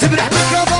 تبرح بالكابا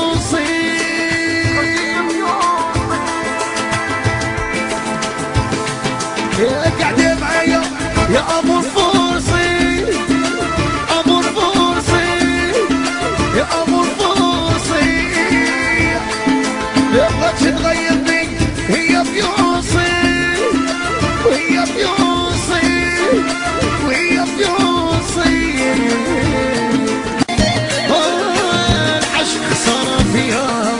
يا قاعدة معايا يا أبو الفوصي أبو الفوصي يا أبو الفوصي يا بغات تغيرني. هي فيوصي وهي فيوصي وهي فيوصي العشق خسارة فيها.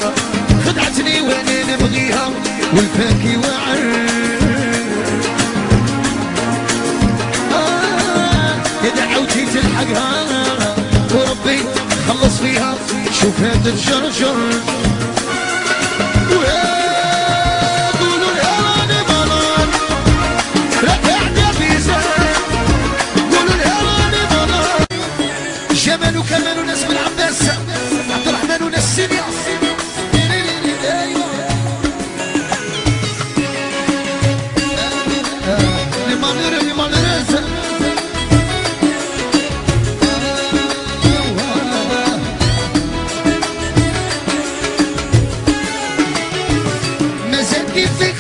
خدعتني وأنا نبغيها؟ والفاكي وعر دعوتي تلحقها وربي خلص فيها شوف هذا keep see.